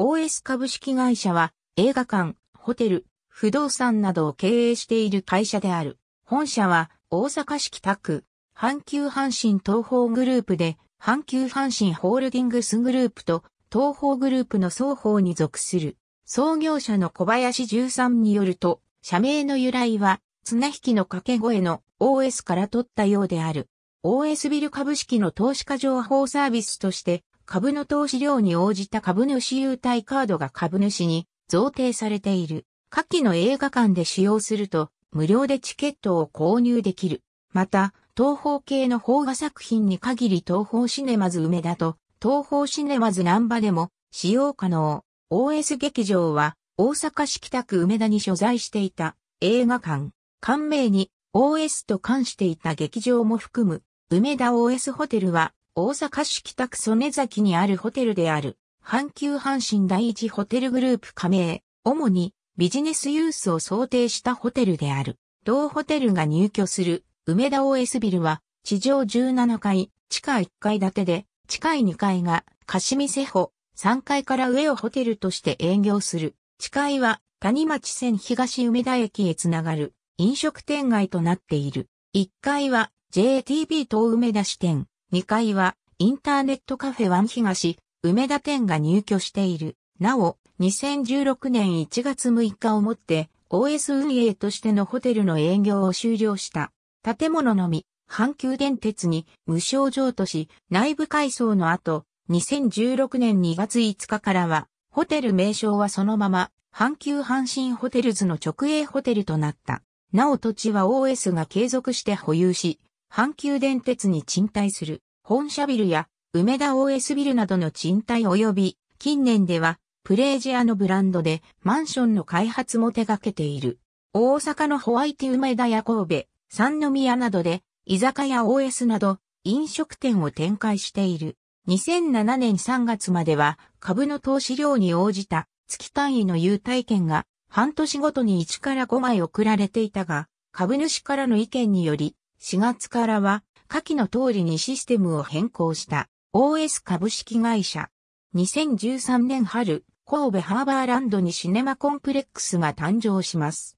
OS 株式会社は映画館、ホテル、不動産などを経営している会社である。本社は大阪市北区、阪急阪神東方グループで、阪急阪神ホールディングスグループと東方グループの双方に属する。創業者の小林十三によると、社名の由来は、綱引きの掛け声の OS から取ったようである。OS ビル株式の投資家情報サービスとして、株の投資量に応じた株主優待カードが株主に贈呈されている。下記の映画館で使用すると、無料でチケットを購入できる。また、東方系の邦画作品に限り東方シネマズ梅田と東方シネマズ南波でも使用可能。OS 劇場は大阪市北区梅田に所在していた映画館。館名に OS と関していた劇場も含む梅田 OS ホテルは大阪市北区曽根崎にあるホテルである阪急阪神第一ホテルグループ加盟、主にビジネスユースを想定したホテルである。同ホテルが入居する梅田 OS ビルは地上17階、地下1階建てで、地下2階が貸店舗、3階から上をホテルとして営業する。地階は谷町線東梅田駅へつながる飲食店街となっている。1階は JTB 東梅田支店、2階はインターネットカフェワン東、梅田店が入居している。なお、2016年1月6日をもって OS 運営としてのホテルの営業を終了した。建物のみ、阪急電鉄に無償譲渡し、内部改装の後、2016年2月5日からは、ホテル名称はそのまま、阪急阪神ホテルズの直営ホテルとなった。なお土地は OS が継続して保有し、阪急電鉄に賃貸する本社ビルや梅田 OS ビルなどの賃貸及び近年ではプレージアのブランドでマンションの開発も手掛けている。大阪のホワイト梅田や神戸、三宮などで居酒屋 OS など飲食店を展開している。2007年3月までは株の投資量に応じた月単位の優待券が半年ごとに1から5枚送られていたが、株主からの意見により、4月からは、下記の通りにシステムを変更した OS 株式会社。2013年春、神戸ハーバーランドにシネマコンプレックスが誕生します。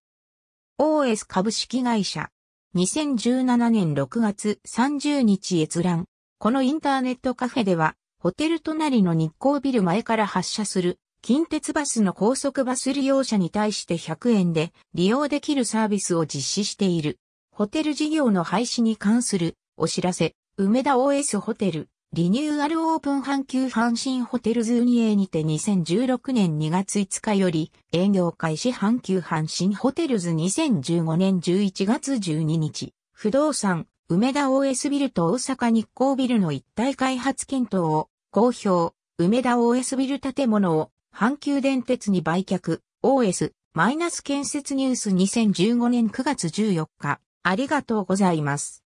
OS 株式会社。2017年6月30日閲覧。このインターネットカフェでは、ホテル隣の日光ビル前から発車する近鉄バスの高速バス利用者に対して100円で利用できるサービスを実施している。ホテル事業の廃止に関するお知らせ、梅田 OS ホテル、リニューアルオープン阪急阪神ホテルズ運営にて2016年2月5日より営業開始阪急阪神ホテルズ2015年11月12日、不動産、梅田 OS ビルと大阪日光ビルの一体開発検討を公表、梅田 OS ビル建物を阪急電鉄に売却、OS、マイナス建設ニュース2015年9月14日。ありがとうございます。